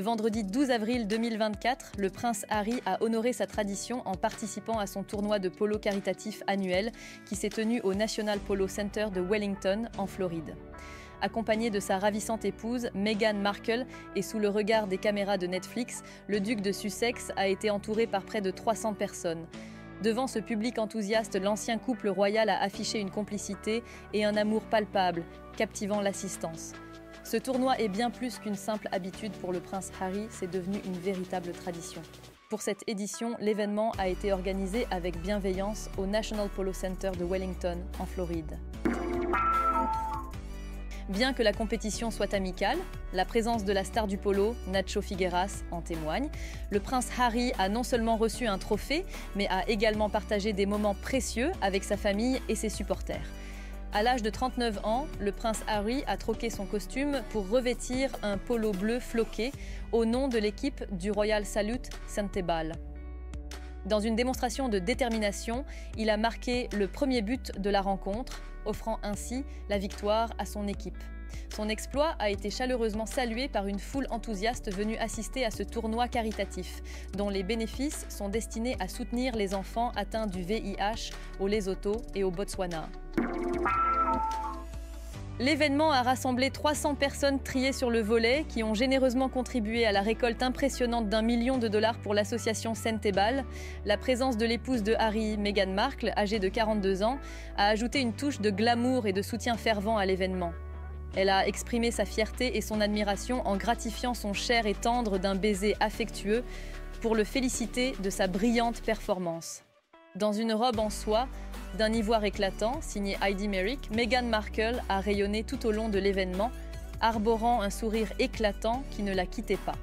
vendredi 12 avril 2024, le prince Harry a honoré sa tradition en participant à son tournoi de polo caritatif annuel qui s'est tenu au National Polo Center de Wellington, en Floride. Accompagné de sa ravissante épouse, Meghan Markle, et sous le regard des caméras de Netflix, le duc de Sussex a été entouré par près de 300 personnes. Devant ce public enthousiaste, l'ancien couple royal a affiché une complicité et un amour palpable, captivant l'assistance. Ce tournoi est bien plus qu'une simple habitude pour le prince Harry, c'est devenu une véritable tradition. Pour cette édition, l'événement a été organisé avec bienveillance au National Polo Center de Wellington, en Floride. Bien que la compétition soit amicale, la présence de la star du polo, Nacho Figueras, en témoigne. Le prince Harry a non seulement reçu un trophée, mais a également partagé des moments précieux avec sa famille et ses supporters. À l'âge de 39 ans, le prince Harry a troqué son costume pour revêtir un polo bleu floqué au nom de l'équipe du Royal Salute Santebal. Dans une démonstration de détermination, il a marqué le premier but de la rencontre, offrant ainsi la victoire à son équipe. Son exploit a été chaleureusement salué par une foule enthousiaste venue assister à ce tournoi caritatif, dont les bénéfices sont destinés à soutenir les enfants atteints du VIH au Lesotho et au Botswana. L'événement a rassemblé 300 personnes triées sur le volet qui ont généreusement contribué à la récolte impressionnante d'un million de dollars pour l'association Sentebal. La présence de l'épouse de Harry, Meghan Markle, âgée de 42 ans, a ajouté une touche de glamour et de soutien fervent à l'événement. Elle a exprimé sa fierté et son admiration en gratifiant son cher et tendre d'un baiser affectueux pour le féliciter de sa brillante performance. Dans une robe en soie, d'un ivoire éclatant, signé Heidi Merrick, Meghan Markle a rayonné tout au long de l'événement, arborant un sourire éclatant qui ne la quittait pas.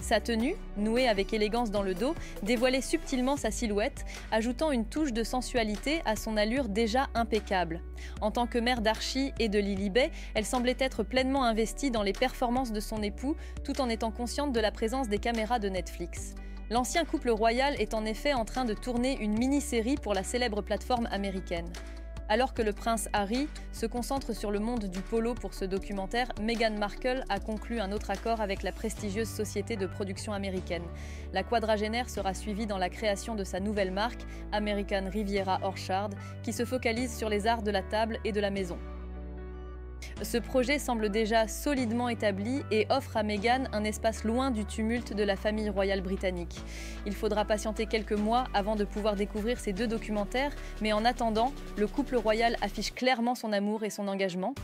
Sa tenue, nouée avec élégance dans le dos, dévoilait subtilement sa silhouette, ajoutant une touche de sensualité à son allure déjà impeccable. En tant que mère d'Archie et de Lilibet, elle semblait être pleinement investie dans les performances de son époux, tout en étant consciente de la présence des caméras de Netflix. L'ancien couple royal est en effet en train de tourner une mini-série pour la célèbre plateforme américaine. Alors que le prince Harry se concentre sur le monde du polo pour ce documentaire, Meghan Markle a conclu un autre accord avec la prestigieuse société de production américaine. La quadragénaire sera suivie dans la création de sa nouvelle marque, American Riviera Orchard, qui se focalise sur les arts de la table et de la maison. Ce projet semble déjà solidement établi et offre à Meghan un espace loin du tumulte de la famille royale britannique. Il faudra patienter quelques mois avant de pouvoir découvrir ces deux documentaires, mais en attendant, le couple royal affiche clairement son amour et son engagement.